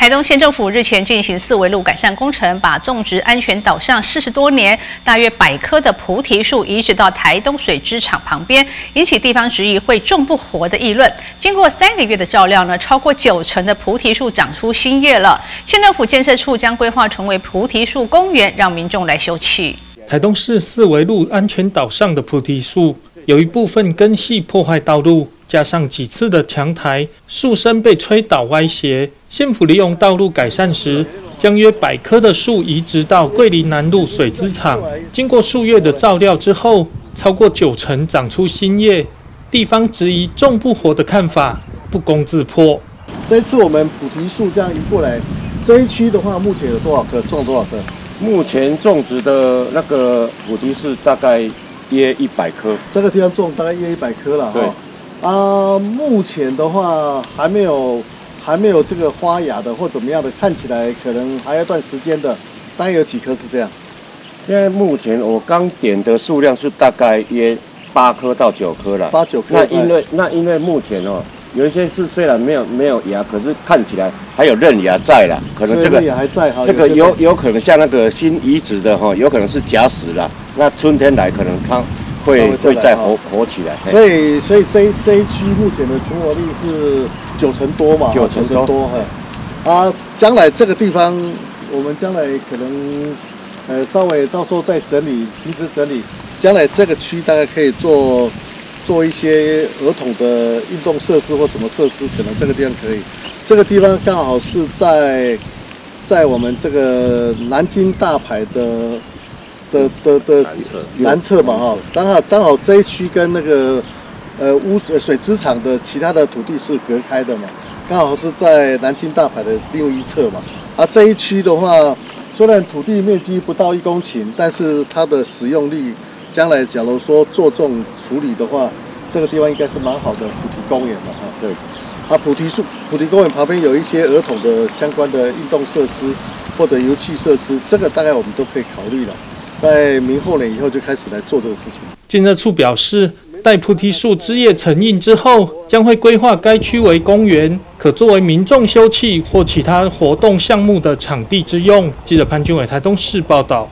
台东县政府日前进行四维路改善工程，把种植安全岛上四十多年、大约百棵的菩提树移植到台东水资厂旁边，引起地方质疑会种不活的议论。经过三个月的照料呢，超过九成的菩提树长出新叶了。县政府建设处将规划成为菩提树公园，让民众来休憩。台东市四维路安全岛上的菩提树有一部分根系破坏道路。加上几次的强台，树身被吹倒歪斜。县府利用道路改善时，将约百棵的树移植到桂林南路水资厂。经过数月的照料之后，超过九成长出新叶。地方质疑种不活的看法不攻自破。这次我们菩提树这样移过来，这一区的话，目前有多少棵？种多少棵？目前种植的那个菩提树大概约一百棵。这个地方种大概约一百棵了哈。啊，目前的话还没有，还没有这个发芽的或怎么样的，看起来可能还要段时间的。大概有几棵是这样？现在目前我刚点的数量是大概约八颗到九颗了。八九颗。那因为那因为目前哦，有一些是虽然没有没有芽，可是看起来还有嫩芽在了。可能这个也还在哈。这个有有可能像那个新移植的哈，有可能是假死了。那春天来可能它。会会再活活起来，所以所以这这一区目前的存活率是九成多嘛？九成多，哈啊，将来这个地方，我们将来可能呃稍微到时候再整理，平时整理，将来这个区大概可以做做一些儿童的运动设施或什么设施，可能这个地方可以。这个地方刚好是在在我们这个南京大牌的。的的的南侧嘛哈，刚好刚好这一区跟那个呃污水资厂的其他的土地是隔开的嘛，刚好是在南京大排的另一侧嘛。啊这一区的话，虽然土地面积不到一公顷，但是它的使用率，将来假如说做重处理的话，这个地方应该是蛮好的菩提公园嘛哈。对，啊菩提树菩提公园旁边有一些儿童的相关的运动设施或者游憩设施，这个大概我们都可以考虑了。在明后年以后就开始来做这个事情。建设处表示，待菩提树枝叶成荫之后，将会规划该区为公园，可作为民众休憩或其他活动项目的场地之用。记者潘俊伟台东市报道。